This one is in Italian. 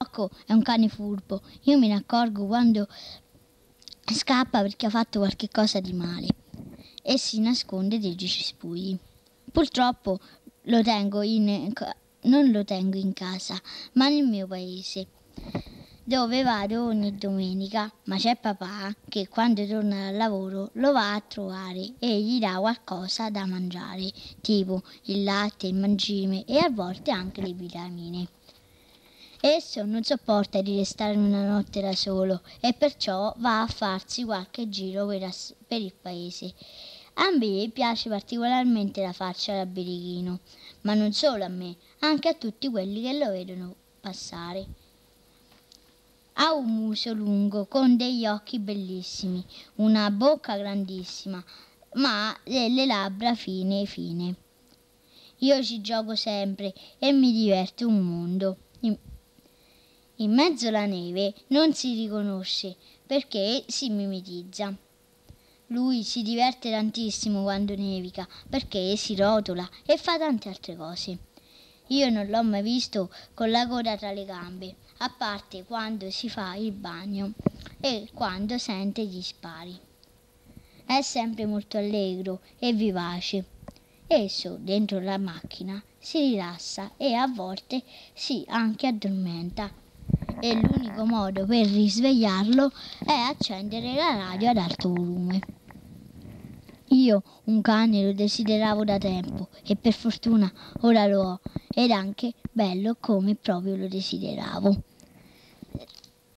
Rocco è un cane furbo. Io me ne accorgo quando scappa perché ha fatto qualche cosa di male e si nasconde dei cespugli. Purtroppo lo tengo in, non lo tengo in casa, ma nel mio paese, dove vado ogni domenica, ma c'è papà che quando torna dal lavoro lo va a trovare e gli dà qualcosa da mangiare, tipo il latte, il mangime e a volte anche le vitamine. Esso non sopporta di restare una notte da solo e perciò va a farsi qualche giro per, il paese. A me piace particolarmente la faccia da birichino, ma non solo a me, anche a tutti quelli che lo vedono passare. Ha un muso lungo con degli occhi bellissimi, una bocca grandissima, ma delle labbra fine fine. Io ci gioco sempre e mi diverte un mondo. In mezzo alla neve non si riconosce perché si mimetizza. Lui si diverte tantissimo quando nevica perché si rotola e fa tante altre cose. Io non l'ho mai visto con la coda tra le gambe, a parte quando si fa il bagno e quando sente gli spari. È sempre molto allegro e vivace. Esso, dentro la macchina, si rilassa e a volte si anche addormenta e l'unico modo per risvegliarlo è accendere la radio ad alto volume. Io un cane lo desideravo da tempo e per fortuna ora lo ho ed anche bello come proprio lo desideravo.